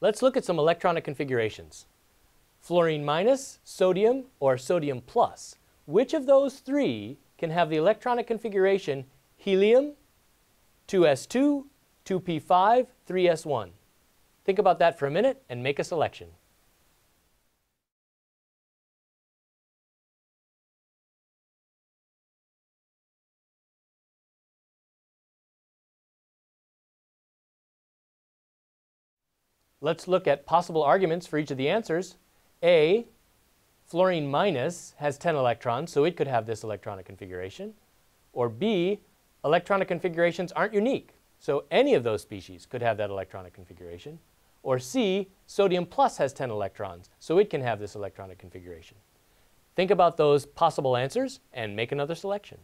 Let's look at some electronic configurations. Fluorine minus, sodium, or sodium plus. Which of those three can have the electronic configuration helium, 2s2, 2p5, 3s1? Think about that for a minute and make a selection. Let's look at possible arguments for each of the answers. A, fluorine minus has 10 electrons, so it could have this electronic configuration. Or B, electronic configurations aren't unique, so any of those species could have that electronic configuration. Or C, sodium plus has 10 electrons, so it can have this electronic configuration. Think about those possible answers and make another selection.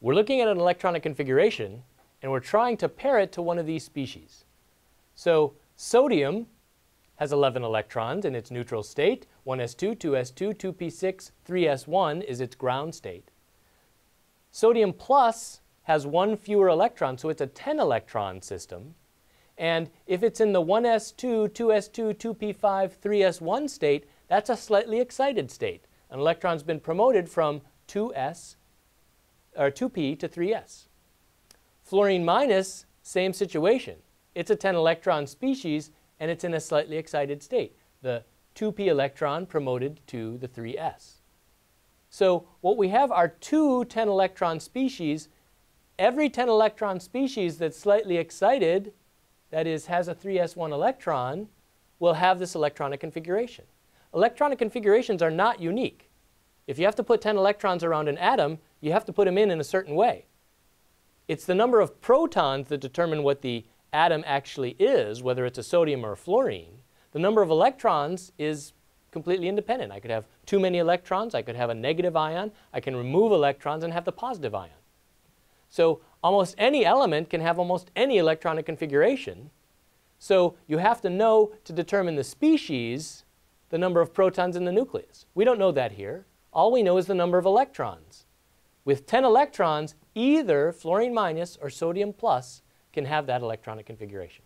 We're looking at an electronic configuration and we're trying to pair it to one of these species. So sodium has 11 electrons in its neutral state. 1s2, 2s2, 2p6, 3s1 is its ground state. Sodium plus has one fewer electron, so it's a 10 electron system. And if it's in the 1s2, 2s2, 2p5, 3s1 state, that's a slightly excited state. An electron's been promoted from 2s or 2p to 3s. Fluorine minus, same situation. It's a 10 electron species and it's in a slightly excited state. The 2p electron promoted to the 3s. So what we have are two 10 electron species. Every 10 electron species that's slightly excited, that is, has a 3s1 electron, will have this electronic configuration. Electronic configurations are not unique. If you have to put 10 electrons around an atom, you have to put them in in a certain way. It's the number of protons that determine what the atom actually is, whether it's a sodium or a fluorine. The number of electrons is completely independent. I could have too many electrons, I could have a negative ion, I can remove electrons and have the positive ion. So almost any element can have almost any electronic configuration. So you have to know to determine the species the number of protons in the nucleus. We don't know that here. All we know is the number of electrons. With 10 electrons, either fluorine minus or sodium plus can have that electronic configuration.